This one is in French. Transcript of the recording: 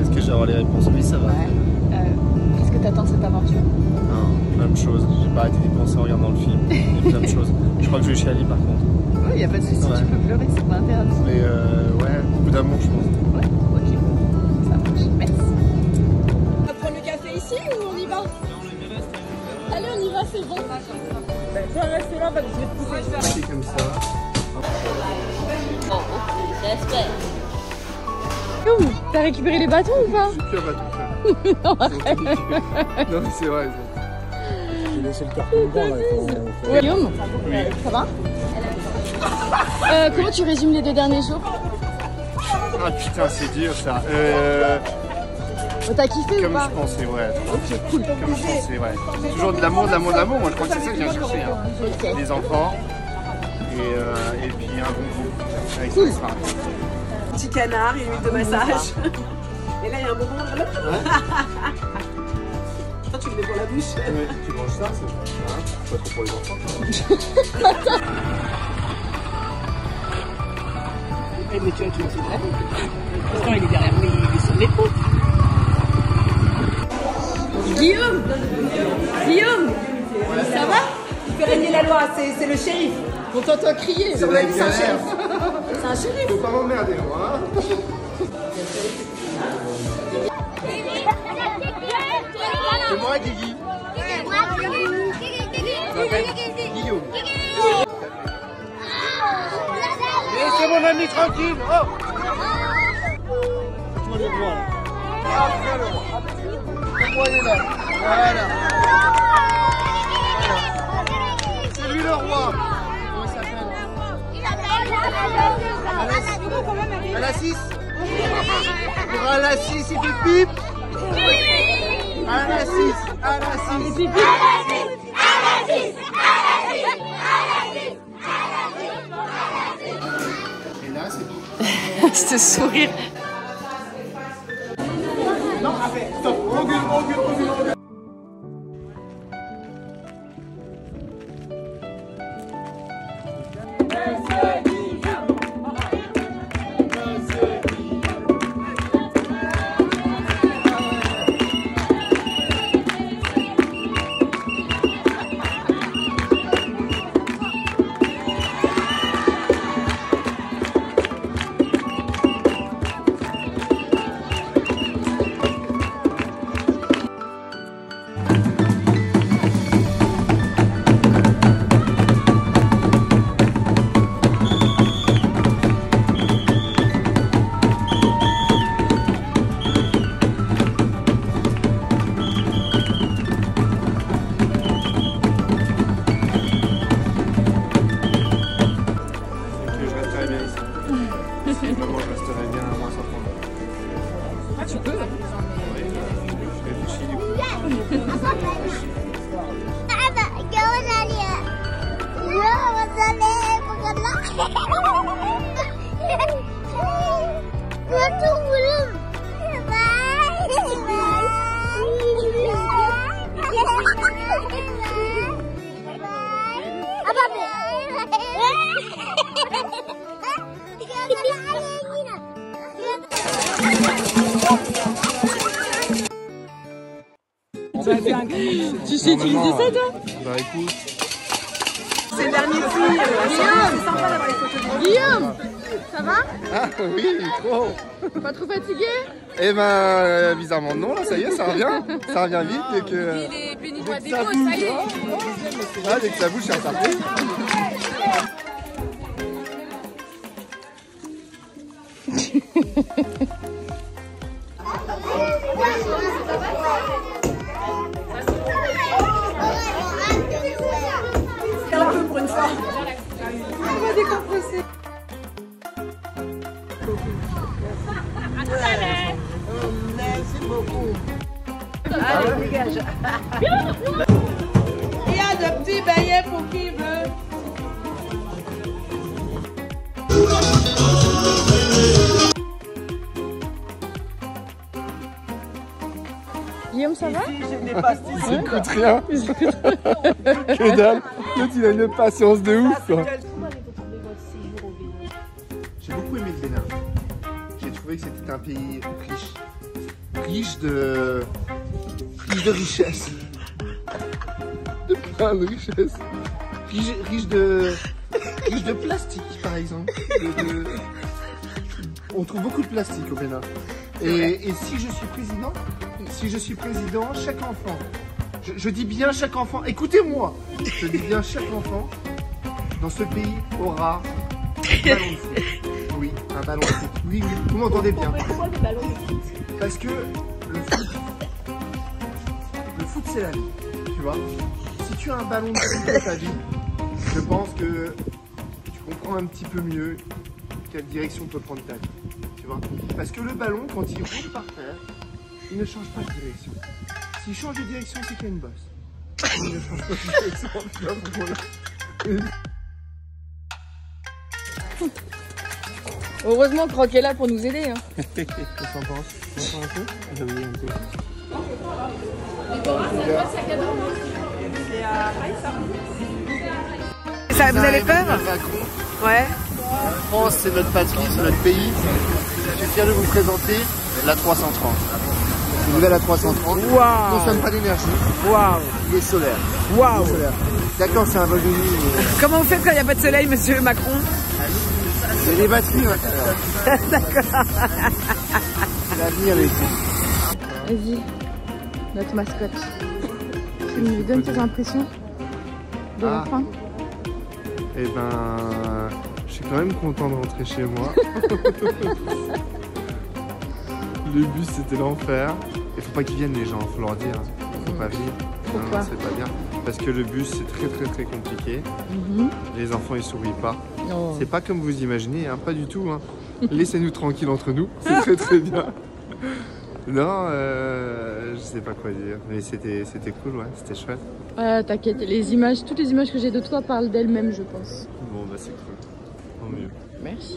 Est-ce que j'ai avoir les réponses? Oui, ça va. Ouais. Euh, Qu'est-ce que t'attends de cette aventure? Non, plein de choses. J'ai pas arrêté d'y penser en regardant le film. Il y a plein de choses. Je crois que je vais chialer par contre. Oui, y a pas de souci, Ouais. tu peux pleurer, c'est pas interdit. Mais euh, ouais, beaucoup d'amour, je pense. Ouais, ok. Ça marche. Merci. On va prendre le café ici ou on y va? Allez, on y va, c'est bon. Toi, reste là parce que je vais te pousser. C'est comme ça. T'as récupéré les bâtons ou pas J'ai plus un bâton non, non, mais c'est vrai. J'ai laissé le carton dedans, là. Ça va Euh, Comment tu résumes les deux derniers jours Ah putain, c'est dur ça. Euh, Oh, T'as kiffé ou comme pas je pensais, ouais. Ok, cool. Comme je pensais, ouais. Toujours de l'amour, de l'amour, de l'amour. Moi, je crois que c'est ça que je viens chercher. Hein. Des enfants et, euh, et puis un bon groupe. Avec Cool. petit canard, une huile de massage. Et là, il y a un moment. Toi, tu le mets pour la bouche. Ouais, tu manges ça, c'est pas trop pour les enfants. Eh, mais tu vois, tu me souviens. Pourtant, il est derrière moi, il est sur l'épaule. Guillaume Guillaume Ça va? Il fait régner la loi, c'est le shérif. On t'entend crier. C'est la galère. C'est un shérif. Faut pas m'emmerder, moi. Hein c'est moi, Guigui. Guillaume. Laissez mon ami tranquille. Oh le À la 6 Pour à la 6, il fait pip À la 6 À la 6 Et là, c'est bon. Ce sourire. Tu sais utiliser ça toi Bah écoute, C'est le dernier prix. euh, C'est sympa d'avoir les photos de Guillaume Ça va ah oui, trop. Pas trop fatigué Eh ben, euh, bizarrement non, là, ça y est, ça revient. Ça revient vite dès que... Bénis Dès que ça bouge, ah, dès que ça bouge, c'est un Allez, dégage. Il y a de petits beignets pour qui veut. Guillaume, ça va? Je n'ai pas coûte rien. que dalle. L'autre, il a une patience de ouf. J'ai beaucoup aimé le Bénin. J'ai trouvé que c'était un pays riche. Riche de. riche de richesse. De plein de richesse. Riche, riche de. riche de plastique, par exemple. De- de- On trouve beaucoup de plastique au Bénin. Et, et si je suis président, si je suis président, chaque enfant, je, je dis bien chaque enfant, écoutez-moi, je dis bien chaque enfant dans ce pays aura un ballon de foot. Oui, un ballon de foot. Oui, oui, vous m'entendez bien. Pourquoi des ballons de foot Parce que le foot, le foot c'est la vie, tu vois. Si tu as un ballon de foot dans ta vie, je pense que tu comprends un petit peu mieux quelle direction peut prendre ta vie, tu vois. Parce que le ballon, quand il roule par terre, il ne change pas de direction. S'il change de direction, c'est qu'il y a une bosse. Il ne change pas de direction, Heureusement, Croc est là pour nous aider. Hein. Qu'est-ce que t'en penses? Tu en penses un peu? J'avoue un peu. Ça, vous avez peur? Macron. Ouais. La France, c'est notre patrie, c'est notre pays. Je suis fier de vous présenter la 330. Une nouvelle A330. Waouh. consomme pas d'énergie. Waouh. Il est solaire. Waouh. D'accord, c'est un vol de nuit, mais Comment vous faites quand il n'y a pas de soleil, monsieur Macron? Il a des batteries l'intérieur. D'accord. L'avenir est ici. Vas-y, notre mascotte. Tu nous donnes tes impressions de la Ah. fin Eh ben, je suis quand même content de rentrer chez moi. Le bus c'était l'enfer. Il faut pas qu'ils viennent les gens, faut leur dire. Faut pas venir. Non, Pourquoi non, c'est pas bien. Parce que le bus c'est très très très compliqué. Les enfants ils sourient pas. C'est pas comme vous imaginez, hein, pas du tout. hein. Laissez-nous tranquilles entre nous, c'est très très bien. Non, euh, je sais pas quoi dire, mais c'était c'était cool, ouais, c'était chouette. Euh, T'inquiète, les images, toutes les images que j'ai de toi parlent d'elles-mêmes, je pense. Bon bah c'est cool, tant mieux. Merci.